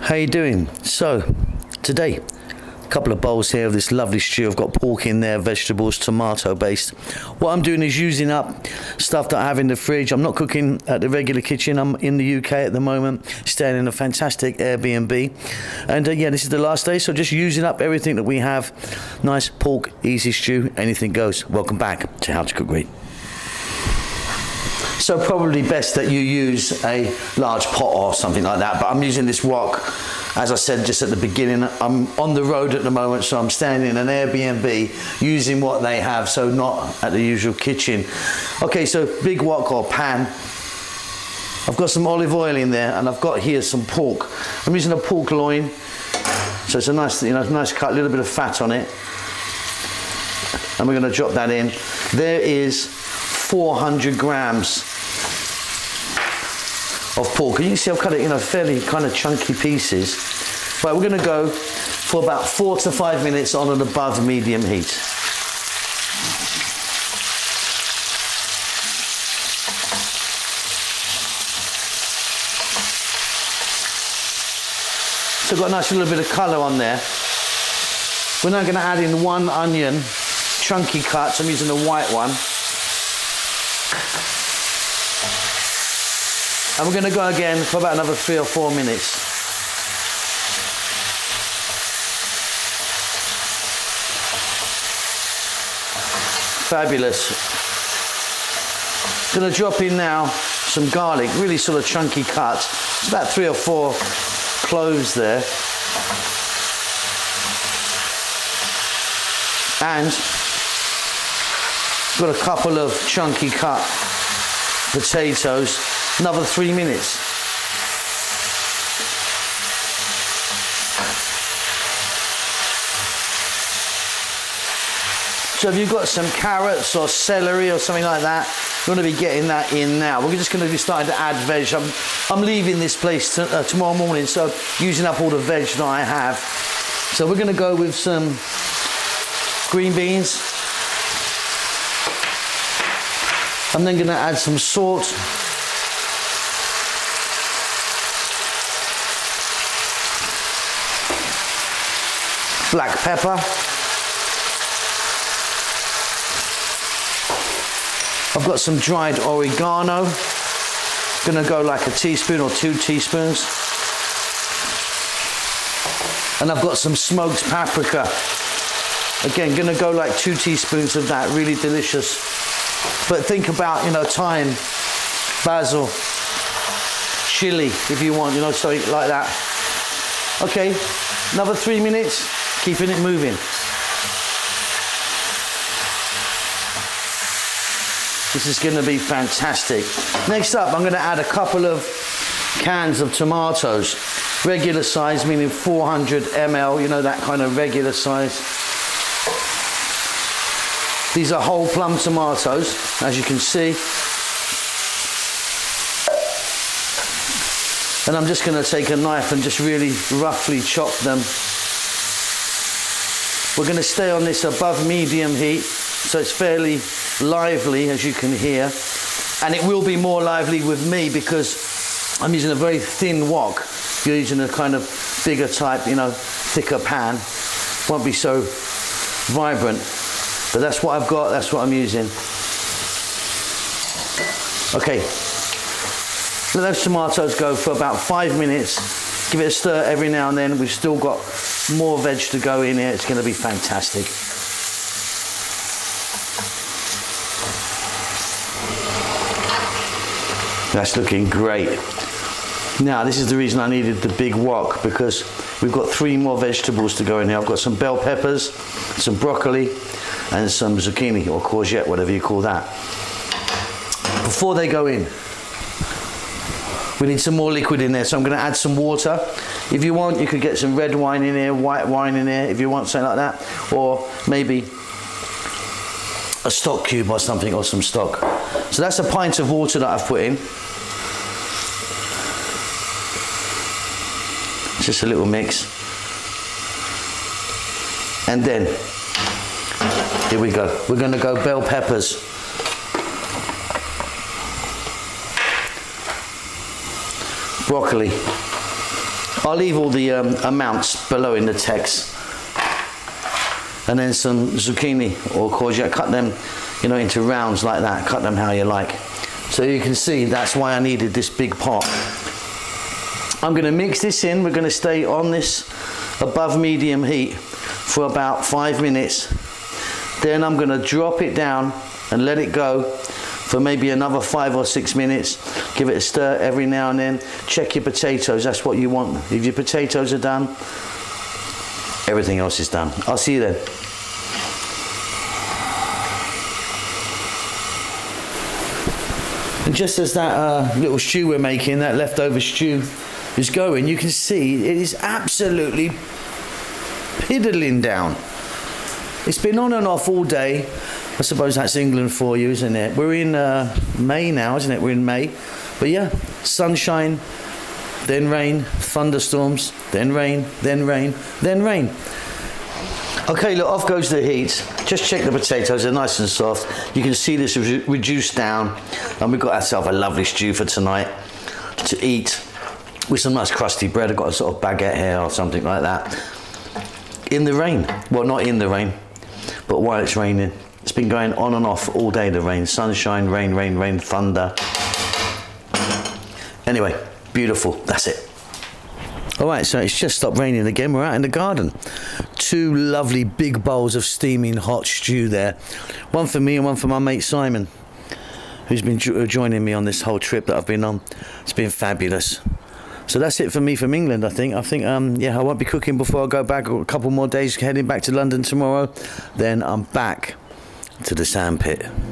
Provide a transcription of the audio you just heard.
How you doing? So, today, a couple of bowls here of this lovely stew. I've got pork in there, vegetables, tomato based. What I'm doing is using up stuff that I have in the fridge. I'm not cooking at the regular kitchen. I'm in the UK at the moment, staying in a fantastic Airbnb. And uh, yeah, this is the last day, so just using up everything that we have. Nice pork, easy stew, anything goes. Welcome back to How to Cook Great. So probably best that you use a large pot or something like that. But I'm using this wok, as I said just at the beginning. I'm on the road at the moment, so I'm staying in an Airbnb using what they have, so not at the usual kitchen. Okay, so big wok or pan. I've got some olive oil in there, and I've got here some pork. I'm using a pork loin, so it's a nice, you know, nice cut, a little bit of fat on it. And we're going to drop that in. There is 400 grams of pork. You can see I've cut it in a fairly kind of chunky pieces. Right, we're going to go for about four to five minutes on an above medium heat. So got a nice little bit of colour on there. We're now going to add in one onion, chunky cuts. I'm using a white one. And we're going to go again for about another three or four minutes. Fabulous. Going to drop in now some garlic, really sort of chunky cut. It's about three or four cloves there. And got a couple of chunky cut potatoes another three minutes. So if you've got some carrots or celery or something like that, you want to be getting that in now. We're just going to be starting to add veg. I'm, I'm leaving this place to, uh, tomorrow morning, so using up all the veg that I have. So we're going to go with some green beans. I'm then going to add some salt black pepper. I've got some dried oregano. Gonna go like a teaspoon or two teaspoons. And I've got some smoked paprika. Again, gonna go like two teaspoons of that, really delicious. But think about, you know, thyme, basil, chili, if you want, you know, something like that. Okay, another three minutes keeping it moving. This is going to be fantastic. Next up, I'm going to add a couple of cans of tomatoes. Regular size, meaning 400 ml, you know, that kind of regular size. These are whole plum tomatoes, as you can see. And I'm just going to take a knife and just really roughly chop them we're going to stay on this above medium heat, so it's fairly lively as you can hear. And it will be more lively with me because I'm using a very thin wok. You're using a kind of bigger type, you know, thicker pan, won't be so vibrant. But that's what I've got, that's what I'm using. Okay, let those tomatoes go for about five minutes. Give it a stir every now and then. We've still got more veg to go in here. It's going to be fantastic. That's looking great. Now, this is the reason I needed the big wok because we've got three more vegetables to go in here. I've got some bell peppers, some broccoli, and some zucchini or courgette, whatever you call that. Before they go in, we need some more liquid in there, so I'm going to add some water. If you want, you could get some red wine in here, white wine in here, if you want something like that, or maybe a stock cube or something, or some stock. So that's a pint of water that I've put in. Just a little mix. And then, here we go. We're going to go bell peppers. Broccoli, I'll leave all the um, amounts below in the text. And then some zucchini or courgette, cut them, you know, into rounds like that. Cut them how you like. So you can see that's why I needed this big pot. I'm going to mix this in. We're going to stay on this above medium heat for about five minutes. Then I'm going to drop it down and let it go for maybe another five or six minutes. Give it a stir every now and then. Check your potatoes, that's what you want. If your potatoes are done, everything else is done. I'll see you then. And just as that uh, little stew we're making, that leftover stew is going, you can see it is absolutely piddling down. It's been on and off all day. I suppose that's England for you, isn't it? We're in uh, May now, isn't it? We're in May. But yeah, sunshine, then rain, thunderstorms, then rain, then rain, then rain. Okay, look, off goes the heat. Just check the potatoes, they're nice and soft. You can see this re reduced down. And we've got ourselves a lovely stew for tonight to eat with some nice crusty bread. I've got a sort of baguette here or something like that. In the rain. Well, not in the rain, but while it's raining. It's been going on and off all day, the rain. Sunshine, rain, rain, rain, thunder. Anyway, beautiful. That's it. All right, so it's just stopped raining again. We're out in the garden. Two lovely big bowls of steaming hot stew there. One for me and one for my mate Simon, who's been jo joining me on this whole trip that I've been on. It's been fabulous. So that's it for me from England, I think. I think, um, yeah, I won't be cooking before I go back. A couple more days heading back to London tomorrow. Then I'm back to the sandpit.